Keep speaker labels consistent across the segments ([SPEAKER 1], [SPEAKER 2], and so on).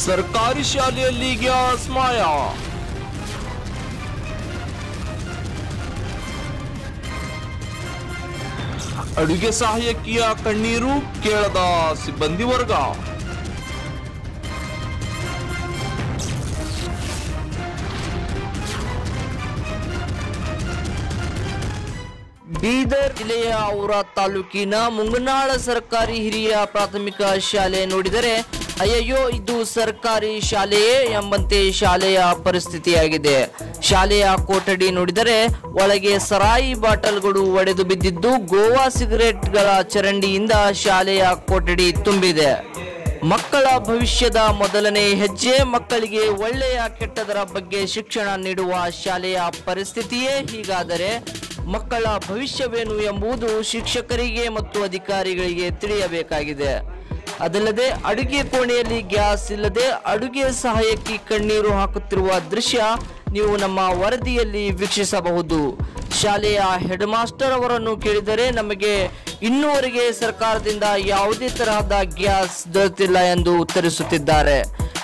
[SPEAKER 1] ಸರ್ಕಾರಿ ಶಾಲೆಯಲ್ಲಿ ಗ್ಯಾಸ್ ಮಾಯ ಅಡುಗೆ ಸಹಾಯಕಿಯ ಕಣ್ಣೀರು ಕೇಳದ ಸಿಬ್ಬಂದಿ ವರ್ಗ. ಬೀದರ್ ಜಿಲ್ಲೆಯ ಔರಾ ತಾಲೂಕಿನ ಮುಂಗನಾಳ ಸರ್ಕಾರಿ ಹಿರಿಯ ಪ್ರಾಥಮಿಕ ಶಾಲೆ ನೋಡಿದರೆ ಅಯ್ಯಯ್ಯೋ, ಇದು ಸರ್ಕಾರಿ ಶಾಲೆಯೇ ಎಂಬಂತೆ ಶಾಲೆಯ ಪರಿಸ್ಥಿತಿಯಾಗಿದೆ. ಶಾಲೆಯ ಕೊಠಡಿ ನೋಡಿದರೆ ಒಳಗೆ ಸರಾಯಿ ಬಾಟಲ್ಗಳು ಒಡೆದು ಬಿದ್ದಿದ್ದು ಗೋವಾ ಸಿಗರೆಟ್ಗಳ ಚರಂಡಿಯಿಂದ ಶಾಲೆಯ ಕೊಠಡಿ ತುಂಬಿದೆ. ಮಕ್ಕಳ ಭವಿಷ್ಯದ ಮೊದಲನೇ ಹೆಜ್ಜೆ ಮಕ್ಕಳಿಗೆ ಒಳ್ಳೆಯ ಕೆಟ್ಟದರ ಬಗ್ಗೆ ಶಿಕ್ಷಣ ನೀಡುವ ಶಾಲೆಯ ಪರಿಸ್ಥಿತಿಯೇ ಹೀಗಾದರೆ ಮಕ್ಕಳ ಭವಿಷ್ಯವೇನು ಎಂಬುದು ಶಿಕ್ಷಕರಿಗೆ ಮತ್ತು ಅಧಿಕಾರಿಗಳಿಗೆ ತಿಳಿಯಬೇಕಾಗಿದೆ. ಅದಲ್ಲದೆ ಅಡುಗೆ ಕೋಣೆಯಲ್ಲಿ ಗ್ಯಾಸ್ ಇಲ್ಲದೆ ಅಡುಗೆ ಸಹಾಯಕ್ಕೆ ಕಣ್ಣೀರು ಹಾಕುತ್ತಿರುವ ದೃಶ್ಯ ನೀವು ನಮ್ಮ ವರದಿಯಲ್ಲಿ ವೀಕ್ಷಿಸಬಹುದು. ಶಾಲೆಯ ಹೆಡ್ ಮಾಸ್ಟರ್ ಅವರನ್ನು ಕೇಳಿದರೆ ನಮಗೆ ಇನ್ನೂವರೆಗೆ ಸರ್ಕಾರದಿಂದ ಯಾವುದೇ ತರಹದ ಗ್ಯಾಸ್ ದೊರೆತಿಲ್ಲ ಎಂದು ಉತ್ತರಿಸುತ್ತಿದ್ದಾರೆ.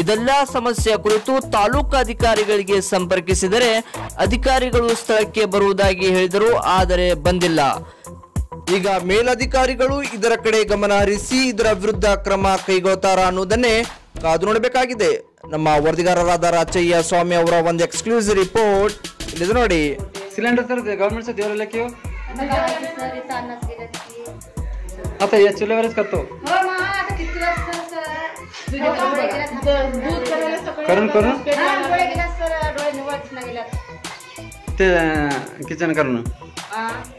[SPEAKER 1] ಇದೆಲ್ಲ ಸಮಸ್ಯೆ ಕುರಿತು ತಾಲೂಕು ಅಧಿಕಾರಿಗಳಿಗೆ ಸಂಪರ್ಕಿಸಿದರೆ ಅಧಿಕಾರಿಗಳು ಸ್ಥಳಕ್ಕೆ ಬರುವುದಾಗಿ ಹೇಳಿದರು, ಆದರೆ ಬಂದಿಲ್ಲ. ಈಗ ಮೇಲಧಿಕಾರಿಗಳು ಇದರ ಕಡೆ ಗಮನ ಹರಿಸಿ ಇದರ ವಿರುದ್ಧ ಕ್ರಮ ಕೈಗೊಳ್ತಾರ ಅನ್ನೋದನ್ನೇ ಕಾದು ನೋಡಬೇಕಾಗಿದೆ ನಮ್ಮ ವರದಿಗಾರರಾದ ರಾಚಯ್ಯ ಸ್ವಾಮಿ ಅವರ ಒಂದು ಎಕ್ಸ್ಕ್ಲೂಸಿವ್ ರಿಪೋರ್ಟ್ ಇಲ್ಲಿದೆ ನೋಡಿ
[SPEAKER 2] सिलेंडर सर गवर्नमेंट से देवाला क्यों
[SPEAKER 3] सर इथं अन्नच गेलं की.
[SPEAKER 2] आता या चुल्यावरच करतो
[SPEAKER 3] हो मग आता किती वाजता सर डोळे गेल्यात
[SPEAKER 4] दूध करायला सकाळी
[SPEAKER 2] करून करून
[SPEAKER 3] हा, डोळे गेल्यात सर डोळे निवडच गेल्यात
[SPEAKER 2] ते किचन करून
[SPEAKER 3] हा.
[SPEAKER 2] आ, ये